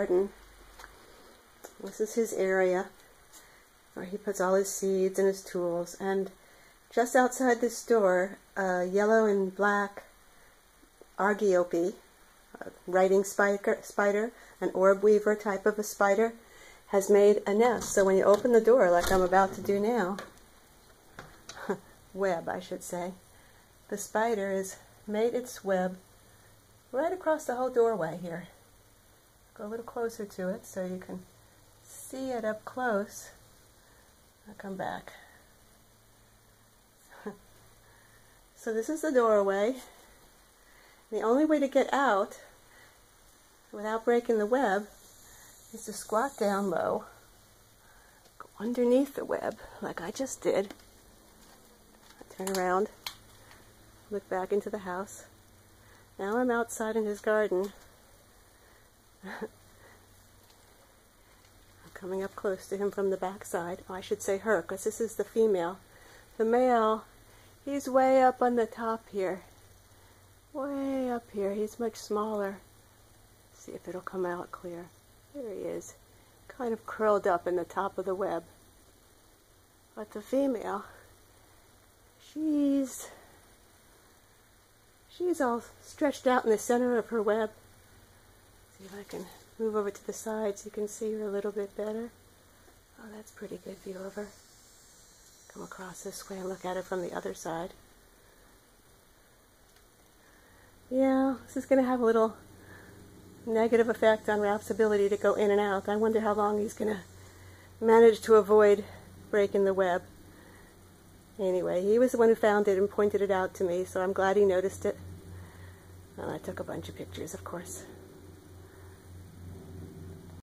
garden. This is his area where he puts all his seeds and his tools. And just outside this door, a yellow and black Argiope, a writing spider, spider, an orb weaver type of a spider, has made a nest. So when you open the door, like I'm about to do now, web, I should say, the spider has made its web right across the whole doorway here. Go a little closer to it so you can see it up close. I'll come back. so this is the doorway. The only way to get out without breaking the web is to squat down low, go underneath the web like I just did, I turn around, look back into the house. Now I'm outside in his garden. Coming up close to him from the backside. I should say her, because this is the female. The male, he's way up on the top here. Way up here. He's much smaller. See if it'll come out clear. There he is, kind of curled up in the top of the web. But the female, she's she's all stretched out in the center of her web. See if I can move over to the side so you can see her a little bit better. Oh, that's pretty good view of her. Come across this way and look at her from the other side. Yeah, this is going to have a little negative effect on Ralph's ability to go in and out. I wonder how long he's going to manage to avoid breaking the web. Anyway, he was the one who found it and pointed it out to me, so I'm glad he noticed it. And I took a bunch of pictures, of course.